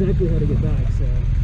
exactly how to get back, so.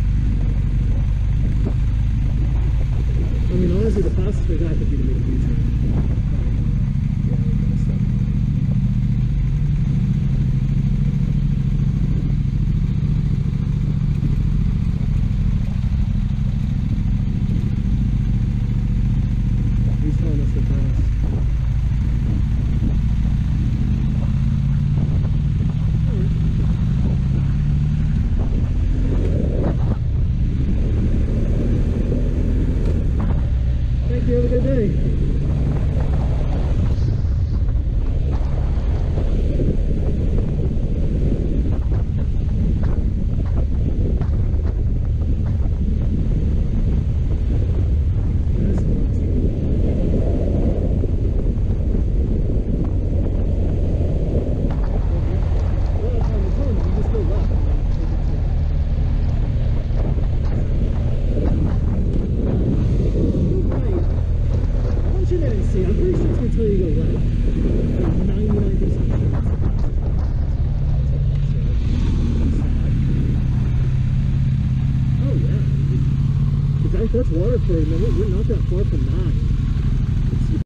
Man. We're, not that far from that.